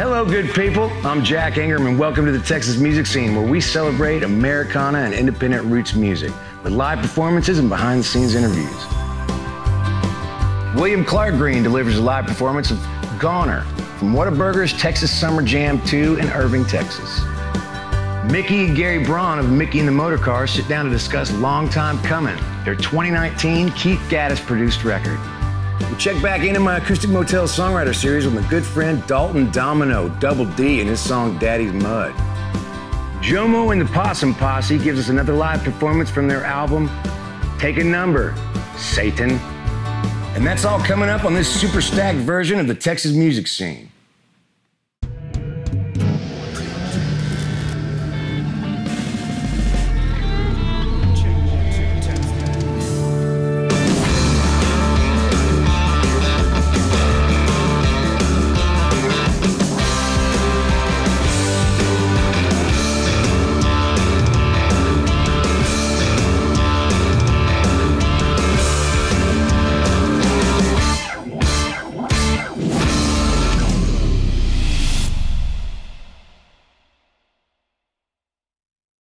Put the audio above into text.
Hello, good people. I'm Jack Ingram, and welcome to the Texas music scene, where we celebrate Americana and independent roots music with live performances and behind the scenes interviews. William Clark Green delivers a live performance of Goner from Whataburger's Texas Summer Jam 2 in Irving, Texas. Micky and Gary Braun of Micky and the Motor Car sit down to discuss Long Time Coming, their 2019 Keith Gattis produced record. We check back into my Acoustic Motel songwriter series with my good friend Dalton Domino, Double D, and his song Daddy's Mud. Jomo and the Possum Posse gives us another live performance from their album Take a Number, Satan. And that's all coming up on this super stacked version of the Texas music scene.